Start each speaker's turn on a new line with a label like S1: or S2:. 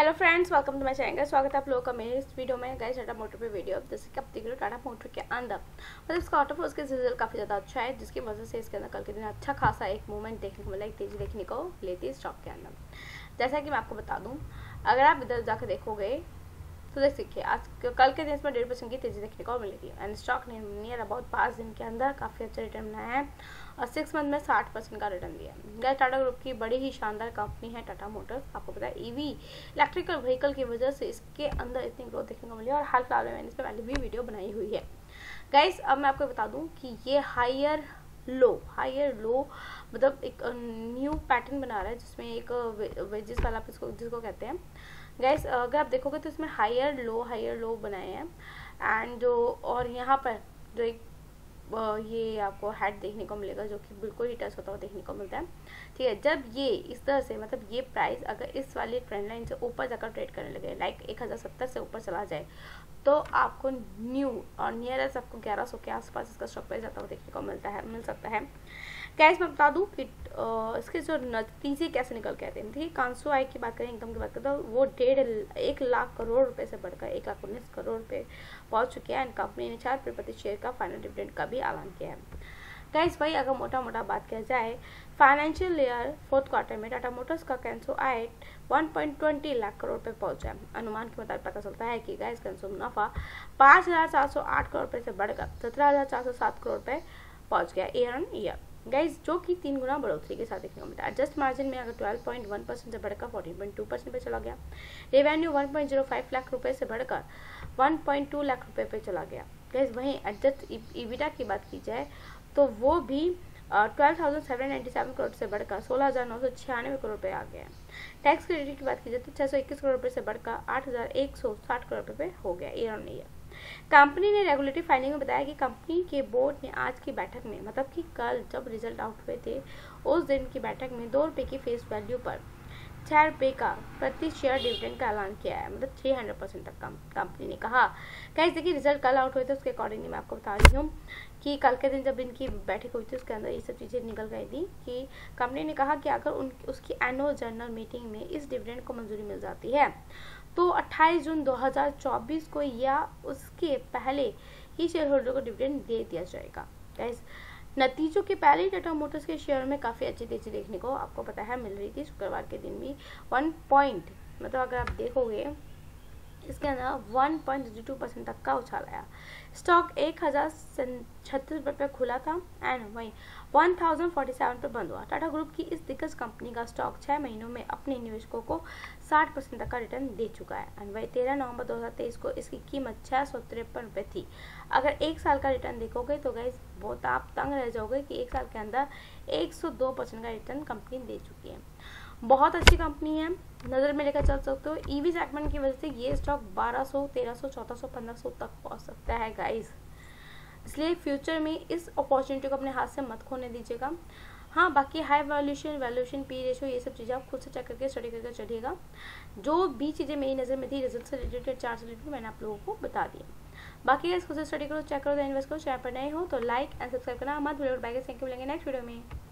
S1: Hello friends welcome to my channel स्वागत है आप लोगों का मेरे इस वीडियो में। गए टाटा मोटर पे वीडियो जैसे कि आप देख रहे हो टाटा मोटर के अंदर। मतलब इसका ऑटो उसके रिज़ल्ट काफ़ी ज़्यादा अच्छा है, जिसकी वजह से इसके अंदर कल के दिन अच्छा खासा एक मूवमेंट देखने को मिला, एक तेज़ी देखने को लेती है स्टॉक के अंदर। जैसा कि मैं आपको बता दूँ, अगर आप इधर जाकर देखोगे तो देख सीखिए आज कल के दिन इसमें डेढ़ परसेंट की तेज़ी देखने को मिलेगी एंड स्टॉक ने नियर अबाउट पाँच दिन के अंदर काफ़ी अच्छा रिटर्न बनाया है और सिक्स मंथ में साठ परसेंट का रिटर्न दिया है। टाटा ग्रुप की बड़ी ही शानदार कंपनी है टाटा मोटर्स आपको पता है ईवी इलेक्ट्रिकल व्हीकल की वजह से इसके अंदर इतनी ग्रोथ देखने को मिली और हाल फ़िलहाल में मैंने इस पर पहले भी वीडियो बनाई हुई है। गाइस अब मैं आपको बता दूँ कि ये हायर लो हायर लो मतलब एक न्यू पैटर्न बना रहा है जिसमें एक वेजिस वाला जिसको कहते हैं। गैस अगर आप देखोगे तो इसमें हायर लो हायर लो बनाए हैं। एंड जो, और यहाँ पर जो एक ये आपको हेड देखने को मिलेगा, जो कि बिल्कुल ही टच होता हुआ देखने को मिलता है। ठीक है, जब ये इस तरह से मतलब ये प्राइस अगर इस वाली ट्रेंड लाइन से ऊपर जाकर ट्रेड करने लगे लाइक एक हज़ार सत्तर से ऊपर चला जाए तो आपको न्यू और नियरेस्ट आपको ग्यारह सौ के आसपास इसका स्टॉक प्राइस आता हुआ देखने को मिलता है, मिल सकता है। कैश मैं बता दूँ कि इसके जो नतीजे कैसे निकल के आते हैं। ठीक कांसो आई की बात करें इनकम की बात करें तो वो डेढ़ एक लाख करोड़ रुपए से बढ़कर एक लाख उन्नीस करोड़ रुपए पहुँच चुके हैं। एंड कंपनी ने चार रुपये प्रति शेयर का फाइनल डिविडेंड का भी ऐलान किया है। गाइस भाई अगर मोटा मोटा बात किया जाए फाइनेंशियल ईयर फोर्थ क्वार्टर में टाटा मोटर्स का कैंसो आय 1.20 लाख करोड़ पे पहुँचा अनुमान के मुताबिक पता चलता है कि गैस कैंसो मुनाफा आठ करोड़ रुपए से बढ़कर सत्रह हज़ार चार सौ सात करोड़ रुपए पहुँच गया ईयर ऑन ईयर गाइज़ जो कि तीन गुना बढ़ोतरी के साथ देखने को मिलता है एडजस्ट मार्जिन में अगर 12.1 परसेंट से बढ़कर 14.2 परसेंट पे चला गया। रेवेन्यू 1.05 लाख रुपए से बढ़कर 1.2 लाख रुपए पे चला गया। गाइज़ वहीं एडजस्ट ईविटा की बात की जाए तो वो भी twelve thousand seven ninety seven crore से बढ़कर सोलह हज़ार नौ सौ छियानवे करोड़ रुपये आ गया। टैक्स क्रेडिट की बात की जाए तो छः सौ इक्कीस करोड़ रुपये से बढ़कर आठ हज़ार एक सौ साठ करोड़ रुपये हो गया। ईयर ऑन ईयर कंपनी ने रेगुलेटरी फाइलिंग में बताया कि कंपनी के बोर्ड ने आज की बैठक में मतलब कि कल जब रिज़ल्ट आउट हुए थे, उस दिन की बैठक में दो रुपये की फेस वैल्यू पर छह रुपये का प्रति शेयर डिविडेंड का ऐलान किया है। मतलब थ्री हंड्रेड परसेंट तक कंपनी ने कहा। कैसे देखिए रिज़ल्ट कल आउट हुए थे, उसके अकॉर्डिंगली मैं आपको बता रही हूँ कि कल के दिन जब इनकी बैठक हुई थी, उसके अंदर ये सब चीज़ें निकल गई थी कि कंपनी ने कहा कि अगर उन, उसकी एनुअल जनरल मीटिंग में इस डिविडेंड को मंजूरी मिल जाती है तो 28 जून 2024 को या उसके पहले ही शेयर होल्डर को डिविडेंड दे दिया जाएगा। नतीजों के पहले ही टाटा मोटर्स के शेयर में काफ़ी अच्छी तेज़ी देखने को आपको पता है, मिल रही थी शुक्रवार के दिन भी वन पॉइंट मतलब अगर आप देखोगे इसके अंदर वन पॉइंट टू परसेंट तक का उछाल आया। स्टॉक एक हज़ार छत्तीस रुपये खुला था एंड वहीं वन थाउज़ेंड फोर्टी सेवन पर बंद हुआ। टाटा ग्रुप की इस दिग्गज कंपनी का स्टॉक छः महीनों में अपने निवेशकों को साठ परसेंट तक का रिटर्न दे चुका है। एंड वही तेरह नवंबर दो हज़ार तेईस को इसकी कीमत छः सौ तिरपन रुपये थी। अगर एक साल का रिटर्न देखोगे तो गई बहुत आप तंग रह जाओगे कि एक साल के अंदर एक सौ दो परसेंट का रिटर्न कंपनी दे चुकी है। बहुत अच्छी कंपनी है। नज़र में लेकर चल सकते हो। ईवी सेगमेंट की वजह से ये स्टॉक 1200, 1300, 1400, 1500 तक पहुँच सकता है गाइस इसलिए फ्यूचर में इस अपॉर्चुनिटी को अपने हाथ से मत खोने दीजिएगा। हाँ बाकी high valuation valuation P ratio ये सब चीज़ें आप खुद से चेक करके स्टडी करके चलिएगा जो भी चीज़ें मेरी नज़र में थी रिज़ल्ट से रिलेटेड चार्ट से रिलेटेड मैंने आप लोगों को बता दिया बाकी खुद से स्टडी करो चेक करो इन्वेस्ट करो चैनल पर नए हो तो लाइक एंड सब्सक्राइब करना मत भूलो थैंक यू मिलेंगे नेक्स्ट वीडियो में।